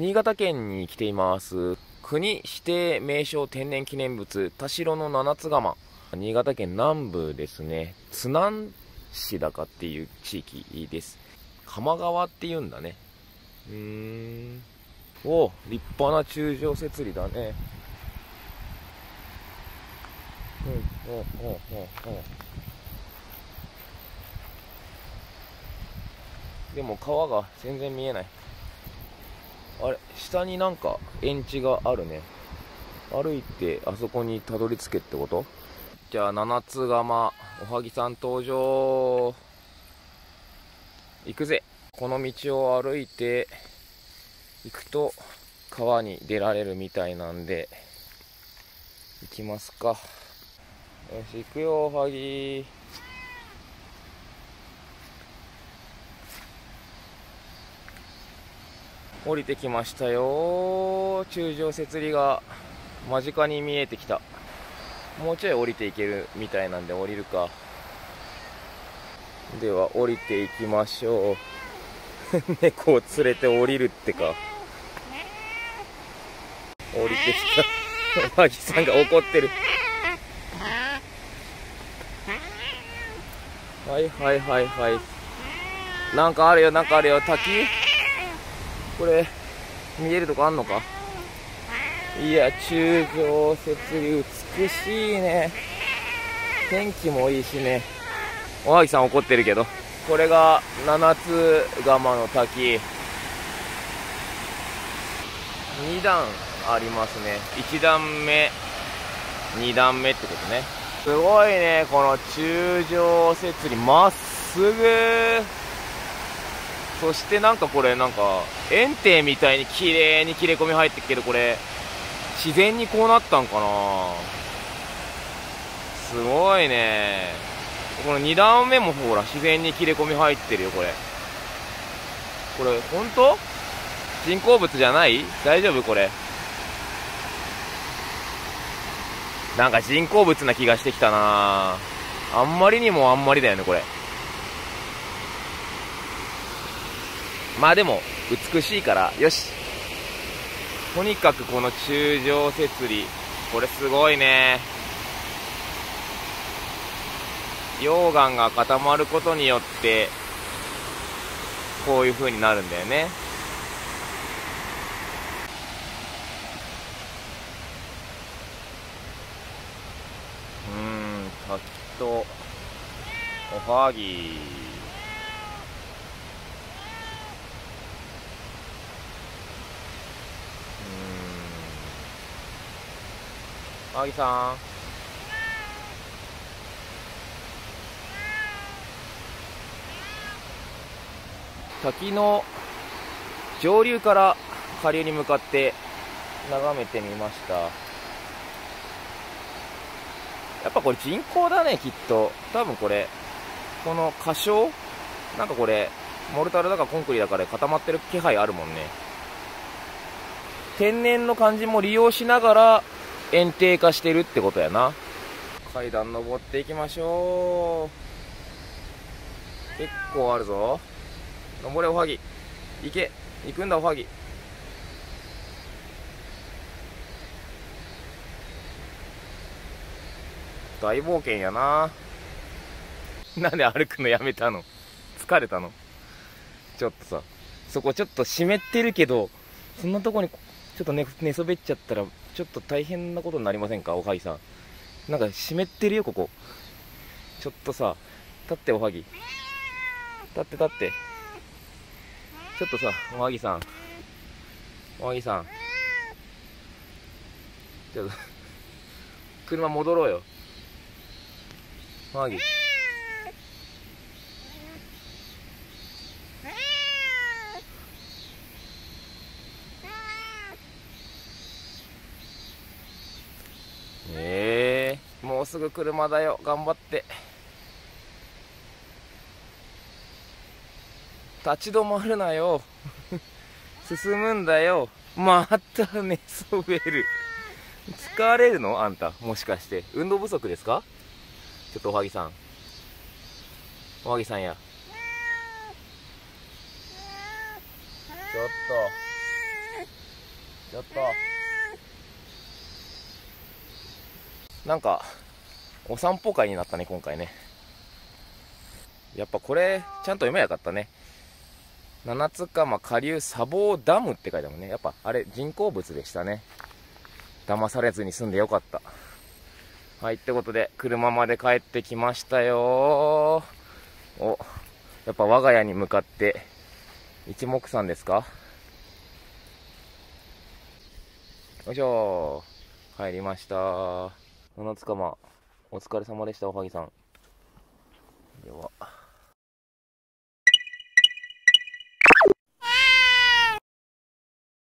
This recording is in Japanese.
新潟県に来ています。国指定名勝天然記念物田代の七つ釜。新潟県南部ですね。津南市だかっていう地域です。浜川っていうんだね。うーん。お立派な柱状設理だね。うんうんうんうんうでも川が全然見えない。あれ下になんか園地があるね。歩いてあそこにたどり着けってこと？じゃあ七つ釜おはぎさん登場。行くぜ。この道を歩いて行くと川に出られるみたいなんで。行きますか。よし行くよおはぎ。降りてきましたよ。柱状設理が間近に見えてきた。もうちょい降りていけるみたいなんで降りるか。では降りていきましょう。猫を連れて降りるってか。降りてきた。マギさんが怒ってる。はいはいはいはい。なんかあるよなんかあるよ。滝？これ見えるとこあんのか？いや柱状設理美しいね。天気もいいしね。おはぎさん怒ってるけど。これが七つ釜の滝。2段ありますね。1段目。2段目ってことね。すごいねこの柱状設理まっすぐ。そしてなんかこれなんか園庭みたいに綺麗に切れ込み入ってるけどこれ。自然にこうなったんかな。すごいね。この2段目もほら自然に切れ込み入ってるよこれ。これ本当？人工物じゃない？大丈夫これ？なんか人工物な気がしてきたな。あんまりにもあんまりだよねこれ。まあでも美しいからよし。とにかくこの柱状設理これすごいね。溶岩が固まることによってこういう風になるんだよね。うん滝とおはぎ。あぎさん。滝の上流から下流に向かって眺めてみました。やっぱこれ人工だねきっと。多分これこの箇所なんかこれモルタルだかコンクリだから固まってる気配あるもんね。天然の感じも利用しながら円定化してるってことやな。階段登っていきましょう。結構あるぞ。登れおはぎ。行け。行くんだおはぎ。大冒険やな。なんで歩くのやめたの？疲れたの？ちょっとさそこちょっと湿ってるけどそんなとこにちょっと寝寝そべっちゃったらちょっと大変なことになりませんか？おはぎさん。なんか湿ってるよここ。ちょっとさ立っておはぎ。立って立って。ちょっとさおはぎさん。おはぎさん。ちょっと 車戻ろうよ。おはぎええー、もうすぐ車だよ。頑張って。立ち止まるなよ。進むんだよ。また寝そべる。疲れるの？あんた。もしかして。運動不足ですか？ちょっとおはぎさん。おはぎさんや。ちょっと。ちょっと。なんかお散歩会になったね今回ね。やっぱこれちゃんと読めばよかったね。七つ釜下流砂防ダムって書いてあるもね。やっぱあれ人工物でしたね。騙されずに済んでよかった。はいってことで車まで帰ってきましたよ。おやっぱ我が家に向かって一目散ですか？よいしょ。帰りました。七つ釜お疲れ様でしたおはぎさん。では。